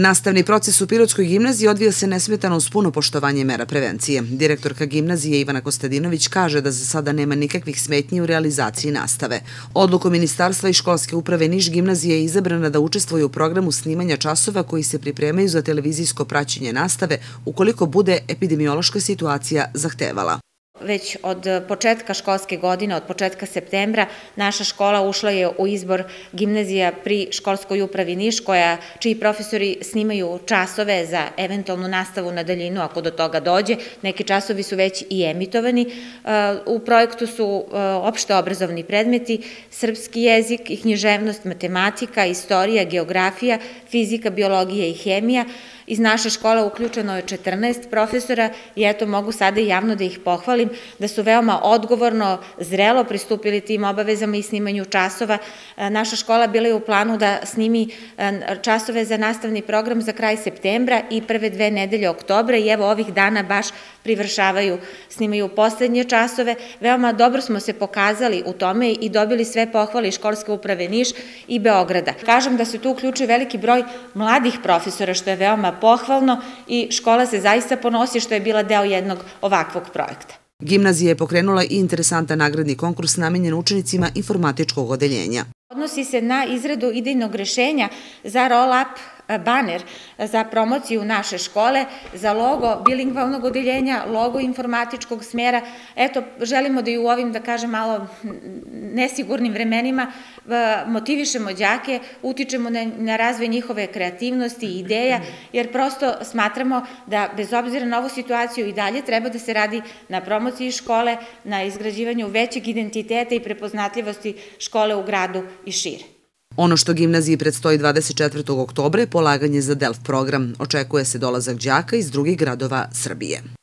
Nastavni proces u Pirotskoj gimnaziji odvija se nesmetano uz puno poštovanje mera prevencije. Direktorka gimnazije Ivana Kostadinović kaže da za sada nema nikakvih smetnji u realizaciji nastave. Odlukom Ministarstva i školske uprave Niš gimnazije je izabrana da učestvuje u programu snimanja časova koji se pripremaju za televizijsko praćenje nastave ukoliko bude epidemiološka situacija zahtevala. Već od početka školske godine, od početka septembra, naša škola ušla je u izbor gimnazija pri školskoj upravi Niš, koja, čiji profesori snimaju časove za eventualnu nastavu na daljinu, ako do toga dođe. Neki časovi su već i emitovani. U projektu su opšte obrazovni predmeti, srpski jezik i književnost, matematika, istorija, geografija, fizika, biologija i hemija, Iz naše škole uključeno je 14 profesora i eto mogu sada i javno da ih pohvalim da su veoma odgovorno, zrelo pristupili tim obavezama i snimanju časova. E, naša škola bila je u planu da snimi e, časove za nastavni program za kraj septembra i prve dve nedelje oktobra i evo ovih dana baš privršavaju, snimaju poslednje časove. Veoma dobro smo se pokazali u tome i dobili sve pohvale školske uprave Niš i Beograda. Kažem da se tu uključuje veliki broj mladih profesora, što je veoma pohvalno i škola se zaista ponosi što je bila deo jednog ovakvog projekta. Gimnazija je pokrenula i interesantan nagradni konkurs namenjen učenicima informatičkog odeljenja. Odnosi se na izradu idejnog rešenja za roll-up baner za promociju naše škole, za logo bilingvalnog odeljenja, logo informatičkog smjera. Eto, želimo da i u ovim, da kažem, malo nesigurnim vremenima motivišemo đake, utičemo na, na razvoj njihove kreativnosti i ideja, jer prosto smatramo da bez obzira na ovu situaciju i dalje treba da se radi na promociji škole, na izgrađivanju većeg identiteta i prepoznatljivosti škole u gradu i šire. Ono što gimnaziji predstoji 24. oktobra je polaganje za DELF program. Očekuje se dolazak đaka iz drugih gradova Srbije.